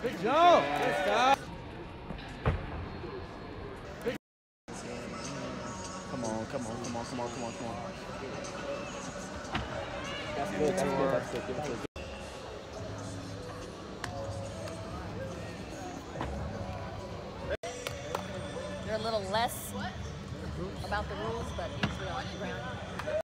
Good job. Good job. Come on, come on, come on, come on, come on, come on. That's good, that's good, that's good. Give it. They're a little less about the rules, but usually on.